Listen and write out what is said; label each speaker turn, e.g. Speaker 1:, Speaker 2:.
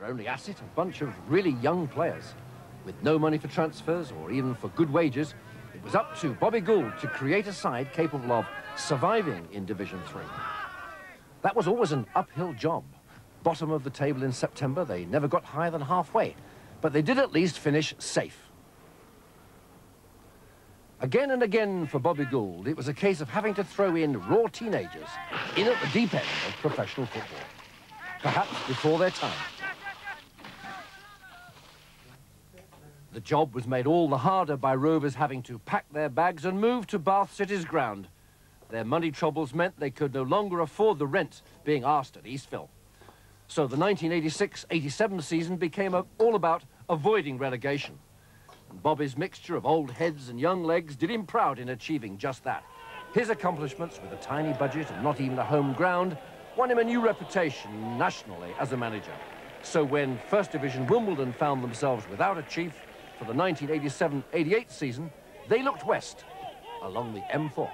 Speaker 1: Their only asset, a bunch of really young players. With no money for transfers or even for good wages, it was up to Bobby Gould to create a side capable of surviving in Division 3. That was always an uphill job. Bottom of the table in September, they never got higher than halfway, but they did at least finish safe. Again and again for Bobby Gould, it was a case of having to throw in raw teenagers in at the deep end of professional football. Perhaps before their time. The job was made all the harder by Rovers having to pack their bags and move to Bath City's ground. Their money troubles meant they could no longer afford the rent being asked at Eastville. So the 1986-87 season became a, all about avoiding relegation. And Bobby's mixture of old heads and young legs did him proud in achieving just that. His accomplishments with a tiny budget and not even a home ground won him a new reputation nationally as a manager. So when First Division Wimbledon found themselves without a chief for the 1987-88 season, they looked west along the M4.